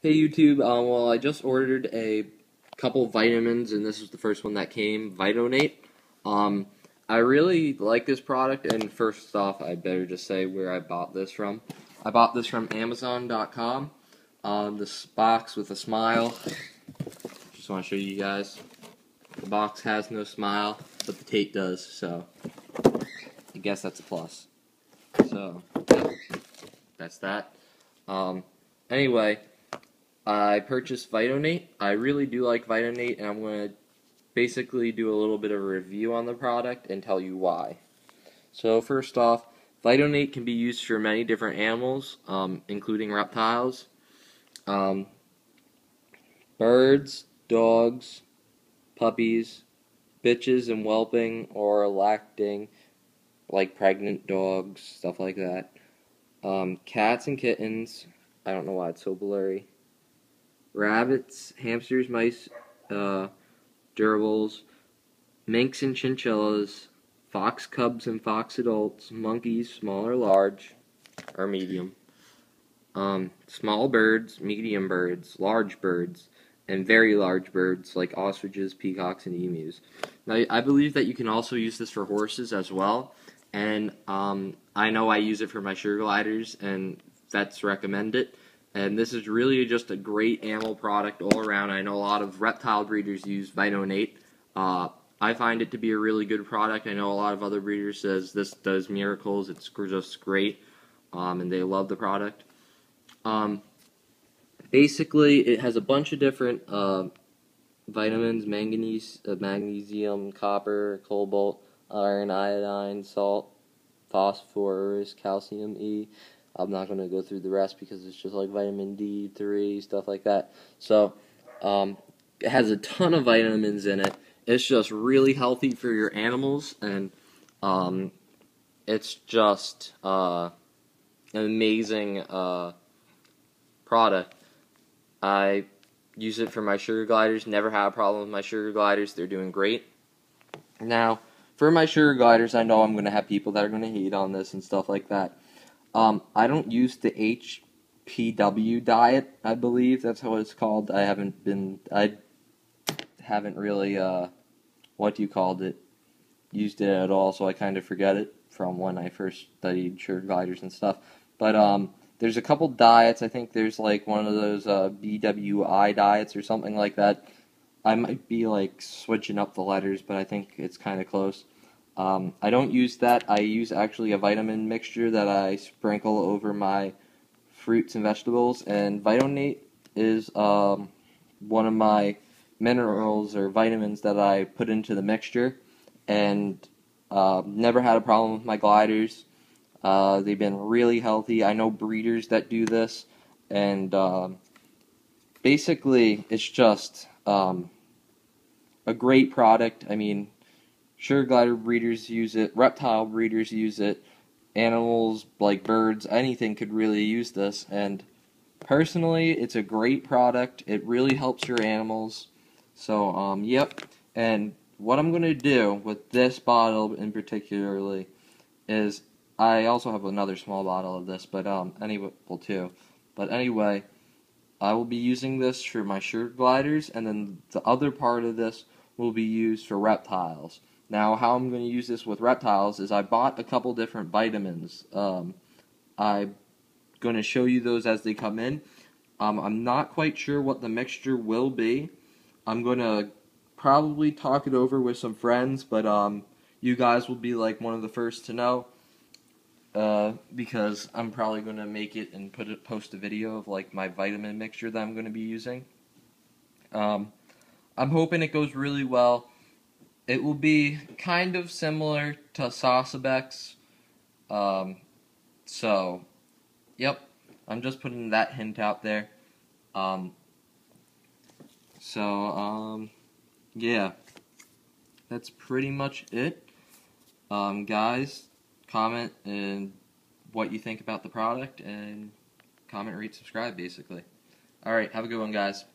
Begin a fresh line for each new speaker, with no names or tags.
Hey YouTube, um, well I just ordered a couple vitamins and this is the first one that came, Vionate. Um, I really like this product and first off I better just say where I bought this from. I bought this from Amazon.com. Um, this box with a smile. Just want to show you guys. The box has no smile, but the tape does, so I guess that's a plus. So, that's that. Um, anyway, I purchased Vionate. I really do like Vionate, and I'm going to basically do a little bit of a review on the product and tell you why. So first off, Vionate can be used for many different animals, um, including reptiles, um, birds, dogs, puppies, bitches and whelping or lacting, like pregnant dogs, stuff like that. Um, cats and kittens. I don't know why it's so blurry rabbits, hamsters, mice, uh, gerbils, minks and chinchillas, fox cubs and fox adults, monkeys, small or large, or medium, um, small birds, medium birds, large birds, and very large birds like ostriches, peacocks, and emus. Now, I believe that you can also use this for horses as well, and um, I know I use it for my sugar gliders, and that's recommended. And this is really just a great animal product all around. I know a lot of reptile breeders use Vionate. Uh, I find it to be a really good product. I know a lot of other breeders says this does miracles. It's just great, um, and they love the product. Um, basically, it has a bunch of different uh, vitamins: manganese, uh, magnesium, copper, cobalt, iron, iodine, salt, phosphorus, calcium, E. I'm not going to go through the rest because it's just like vitamin D3, stuff like that. So, um, it has a ton of vitamins in it. It's just really healthy for your animals, and um, it's just uh, an amazing uh, product. I use it for my sugar gliders. Never had a problem with my sugar gliders. They're doing great. Now, for my sugar gliders, I know I'm going to have people that are going to hate on this and stuff like that. Um, I don't use the HPW diet. I believe that's what it's called. I haven't been. I haven't really. Uh, what do you called it? Used it at all, so I kind of forget it from when I first studied sugar gliders and stuff. But um, there's a couple diets. I think there's like one of those uh, BWI diets or something like that. I might be like switching up the letters, but I think it's kind of close. Um, I don't use that. I use actually a vitamin mixture that I sprinkle over my fruits and vegetables. And Vionate is um, one of my minerals or vitamins that I put into the mixture. And uh, never had a problem with my gliders. Uh, they've been really healthy. I know breeders that do this. And uh, basically, it's just um, a great product. I mean, Sugar glider breeders use it, reptile breeders use it, animals like birds, anything could really use this. And personally, it's a great product. It really helps your animals. So, um, yep. And what I'm going to do with this bottle in particularly is I also have another small bottle of this, but um, anyway, well too. But anyway, I will be using this for my sugar gliders, and then the other part of this will be used for reptiles. Now, how I'm going to use this with reptiles is I bought a couple different vitamins. Um, I'm going to show you those as they come in. Um, I'm not quite sure what the mixture will be. I'm going to probably talk it over with some friends, but um, you guys will be like one of the first to know. Uh, because I'm probably going to make it and put it, post a video of like my vitamin mixture that I'm going to be using. Um, I'm hoping it goes really well. It will be kind of similar to Sosibex. Um, so, yep, I'm just putting that hint out there. Um, so, um, yeah, that's pretty much it. Um, guys, comment and what you think about the product and comment, read, subscribe, basically. Alright, have a good one, guys.